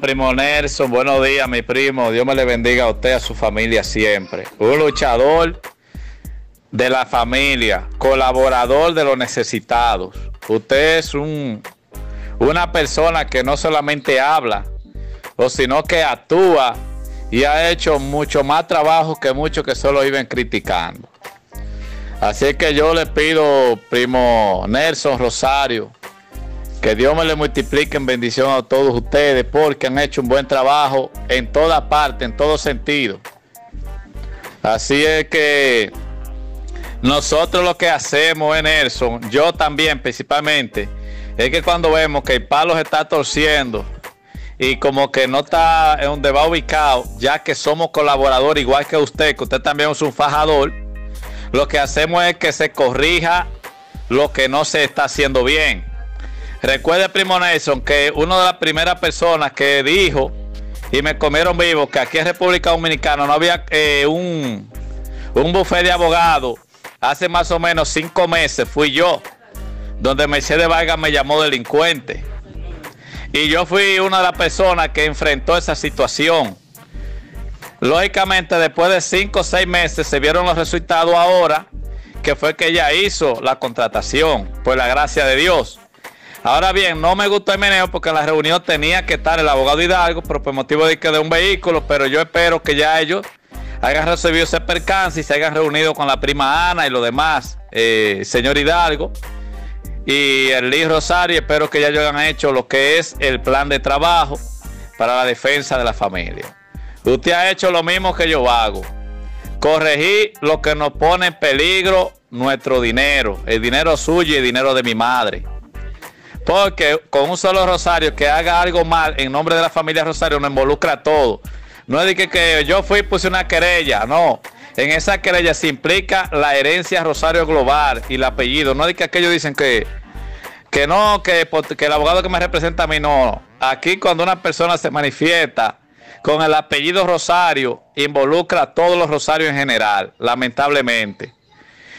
Primo Nelson, buenos días, mi primo. Dios me le bendiga a usted, a su familia siempre. Un luchador de la familia, colaborador de los necesitados. Usted es un, una persona que no solamente habla, sino que actúa y ha hecho mucho más trabajo que muchos que solo iban criticando. Así que yo le pido, primo Nelson Rosario, que Dios me le multiplique en bendición a todos ustedes porque han hecho un buen trabajo en toda parte, en todo sentido. Así es que nosotros lo que hacemos en Nelson, yo también principalmente, es que cuando vemos que el palo se está torciendo y como que no está en donde va ubicado, ya que somos colaboradores igual que usted, que usted también es un fajador, lo que hacemos es que se corrija lo que no se está haciendo bien. Recuerde, primo Nelson, que una de las primeras personas que dijo y me comieron vivo que aquí en República Dominicana no había eh, un, un buffet de abogados hace más o menos cinco meses fui yo, donde Mercedes Vargas me llamó delincuente. Y yo fui una de las personas que enfrentó esa situación. Lógicamente, después de cinco o seis meses se vieron los resultados ahora, que fue que ella hizo la contratación, por la gracia de Dios. Ahora bien, no me gustó el meneo porque en la reunión tenía que estar el abogado Hidalgo, pero por motivo de que de un vehículo, pero yo espero que ya ellos hayan recibido ese percance y se hayan reunido con la prima Ana y lo demás, eh, señor Hidalgo y el Liz Rosario. Espero que ya hayan hecho lo que es el plan de trabajo para la defensa de la familia. Usted ha hecho lo mismo que yo hago. Corregir lo que nos pone en peligro nuestro dinero, el dinero suyo y el dinero de mi madre. Porque con un solo Rosario que haga algo mal en nombre de la familia Rosario nos involucra a todo. No es de que, yo fui y puse una querella, no. En esa querella se implica la herencia Rosario Global y el apellido. No es de que aquellos dicen que, que no, que, que el abogado que me representa a mí no. Aquí cuando una persona se manifiesta con el apellido Rosario, involucra a todos los Rosarios en general, lamentablemente.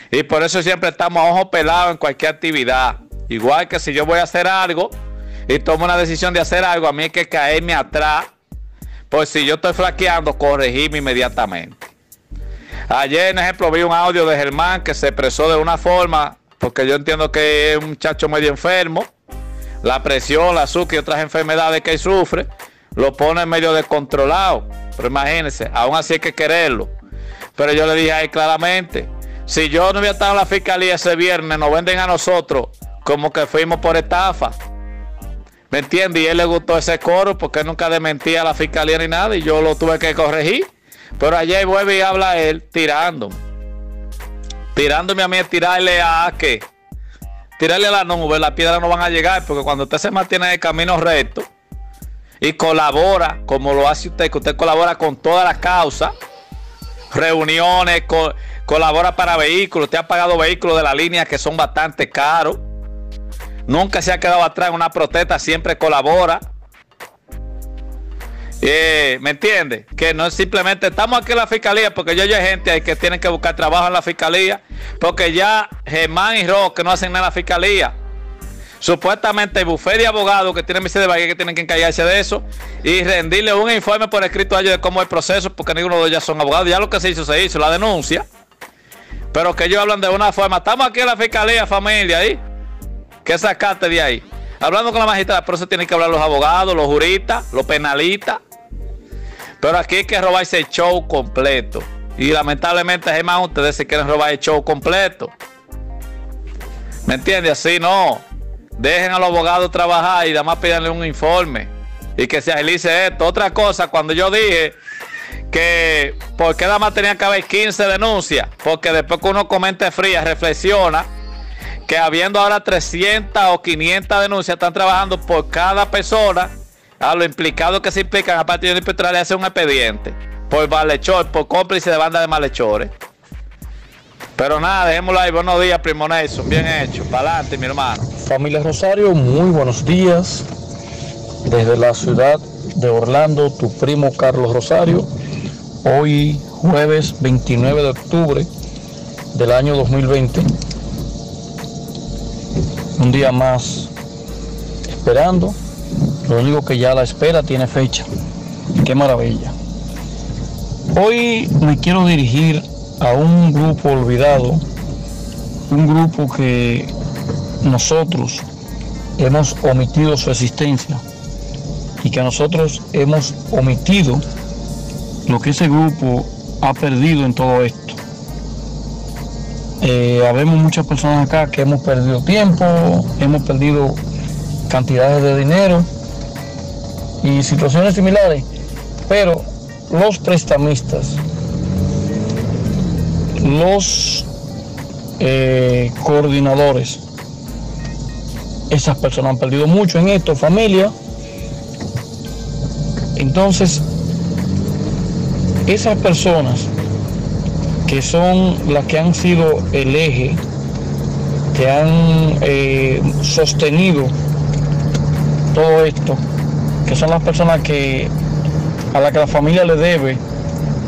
Y por eso siempre estamos a ojo pelado en cualquier actividad. Igual que si yo voy a hacer algo y tomo una decisión de hacer algo, a mí hay que caerme atrás pues si yo estoy flaqueando, corregirme inmediatamente. Ayer, en ejemplo, vi un audio de Germán que se expresó de una forma, porque yo entiendo que es un muchacho medio enfermo. La presión, la azúcar y otras enfermedades que sufre, lo pone medio descontrolado. Pero imagínense, aún así hay que quererlo. Pero yo le dije ahí claramente, si yo no hubiera estado en la fiscalía ese viernes, nos venden a nosotros como que fuimos por estafa. ¿Me entiende? Y él le gustó ese coro porque nunca desmentía a la fiscalía ni nada y yo lo tuve que corregir. Pero ayer vuelve y habla él tirándome. Tirándome a mí, tirarle a qué? Tirarle a la nube, las piedras no van a llegar porque cuando usted se mantiene en el camino recto y colabora como lo hace usted, que usted colabora con toda la causa, reuniones, colabora para vehículos, usted ha pagado vehículos de la línea que son bastante caros Nunca se ha quedado atrás en una protesta, siempre colabora. Eh, ¿Me entiende? Que no es simplemente estamos aquí en la fiscalía porque yo hay gente ahí que tienen que buscar trabajo en la fiscalía porque ya Germán y Roque no hacen nada en la fiscalía. Supuestamente el bufete de abogados que tienen de Valle que tienen que encallarse de eso y rendirle un informe por escrito a ellos de cómo es el proceso porque ninguno de ellos ya son abogados. Ya lo que se hizo, se hizo, la denuncia. Pero que ellos hablan de una forma. Estamos aquí en la fiscalía, familia, ahí. ¿Qué sacaste de ahí? Hablando con la magistrada, por eso tienen que hablar los abogados, los juristas, los penalistas. Pero aquí hay que robarse el show completo. Y lamentablemente, Germán, ustedes se quieren robar el show completo. ¿Me entiendes? Así no. Dejen a los abogados trabajar y además pídanle un informe. Y que se agilice esto. Otra cosa, cuando yo dije que por qué nada más tenía que haber 15 denuncias, porque después que uno comente fría, reflexiona que habiendo ahora 300 o 500 denuncias, están trabajando por cada persona, a lo implicado que se implican a partir de inspector hacer un expediente por malhechor, por cómplice de banda de malhechores. Pero nada, dejémoslo ahí. Buenos días, Primo Nelson. Bien hecho. Para adelante, mi hermano. Familia Rosario, muy buenos días. Desde la ciudad de Orlando, tu primo Carlos Rosario. Hoy, jueves 29 de octubre del año 2020 un día más esperando Lo único que ya la espera tiene fecha. Qué maravilla. Hoy me quiero dirigir a un grupo olvidado, un grupo que nosotros hemos omitido su existencia y que nosotros hemos omitido lo que ese grupo ha perdido en todo esto. Eh, habemos muchas personas acá que hemos perdido tiempo, hemos perdido cantidades de dinero y situaciones similares, pero los prestamistas, los eh, coordinadores, esas personas han perdido mucho en esto, familia. Entonces, esas personas que son las que han sido el eje, que han eh, sostenido todo esto, que son las personas que a las que la familia le debe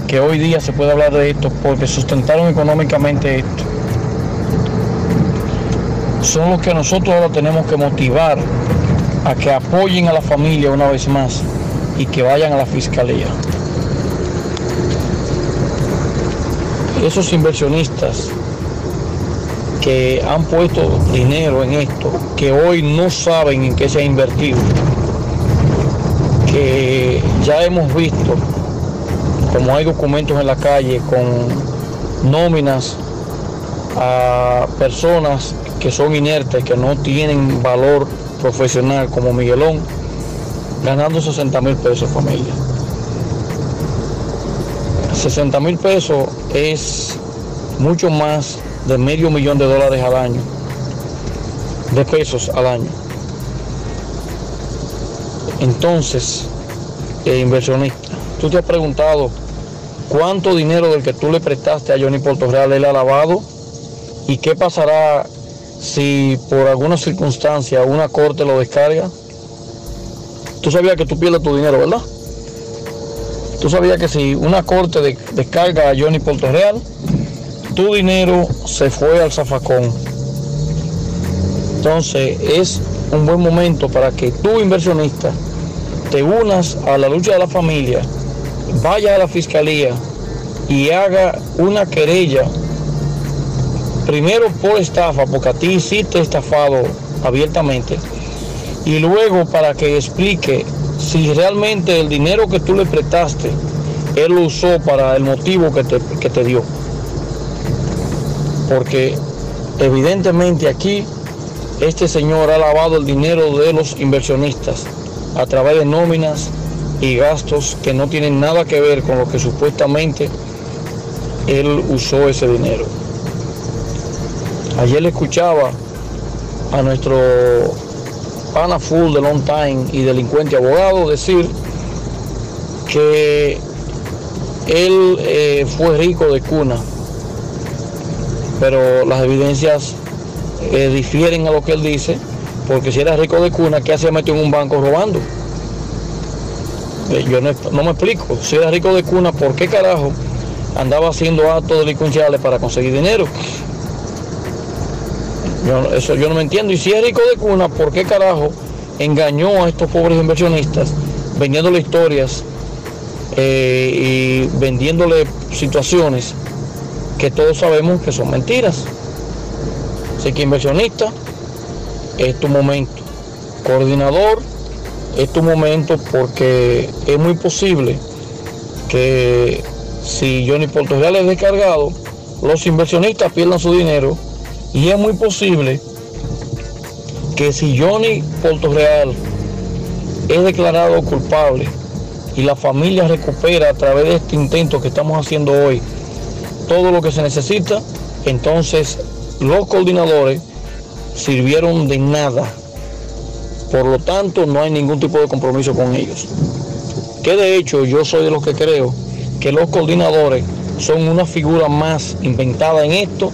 que hoy día se puede hablar de esto porque sustentaron económicamente esto. Son los que nosotros ahora tenemos que motivar a que apoyen a la familia una vez más y que vayan a la fiscalía. Esos inversionistas que han puesto dinero en esto, que hoy no saben en qué se ha invertido, que ya hemos visto como hay documentos en la calle con nóminas a personas que son inertes, que no tienen valor profesional como Miguelón, ganando 60 mil pesos familia. 60 mil pesos es mucho más de medio millón de dólares al año, de pesos al año. Entonces, eh, inversionista, tú te has preguntado cuánto dinero del que tú le prestaste a Johnny Real él ha lavado y qué pasará si por alguna circunstancia una corte lo descarga. Tú sabías que tú pierdes tu dinero, ¿verdad? Tú sabías que si una corte descarga a Johnny Real, tu dinero se fue al zafacón. Entonces es un buen momento para que tú inversionista te unas a la lucha de la familia vaya a la fiscalía y haga una querella, primero por estafa, porque a ti sí te estafado abiertamente, y luego para que explique si realmente el dinero que tú le prestaste, él lo usó para el motivo que te, que te dio. Porque evidentemente aquí este señor ha lavado el dinero de los inversionistas a través de nóminas, y gastos que no tienen nada que ver con lo que supuestamente él usó ese dinero. Ayer escuchaba a nuestro pana full de long time y delincuente abogado decir que él eh, fue rico de cuna, pero las evidencias eh, difieren a lo que él dice, porque si era rico de cuna, ¿qué hacía metido en un banco robando? Eh, yo no, me explico. Si era rico de cuna, ¿por qué carajo andaba haciendo actos delincuenciales para conseguir dinero? Eso yo no me entiendo. Y si es rico de cuna, ¿por qué carajo engañó a estos pobres inversionistas vendiéndole historias eh, y vendiéndole situaciones que todos sabemos que son mentiras? Así que inversionista, es tu momento. Coordinador, es tu momento porque es muy posible que si Johnny Real es descargado, los inversionistas pierdan su dinero y es muy posible que si Johnny Real es declarado culpable y la familia recupera a través de este intento que estamos haciendo hoy todo lo que se necesita, entonces los coordinadores sirvieron de nada por lo tanto, no hay ningún tipo de compromiso con ellos. Que de hecho yo soy de los que creo que los coordinadores son una figura más inventada en esto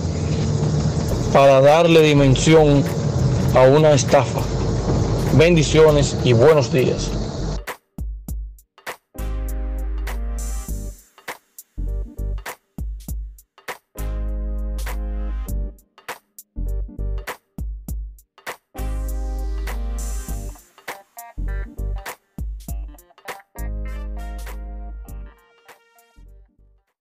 para darle dimensión a una estafa. Bendiciones y buenos días.